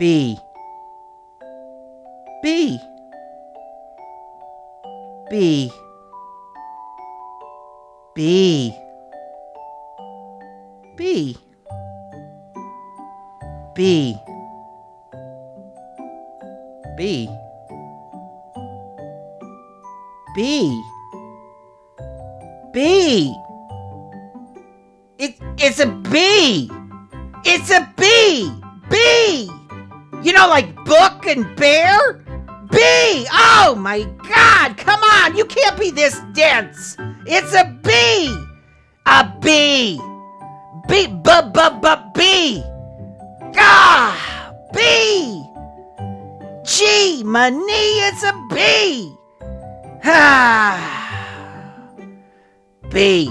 B. B. B. B. B. B. B. B. B. It, it's a B. It's a B. B you know like book and bear? B oh my god come on you can't be this dense. It's a B a B B B B B B. Ah B. G my knee it's a B. Ah B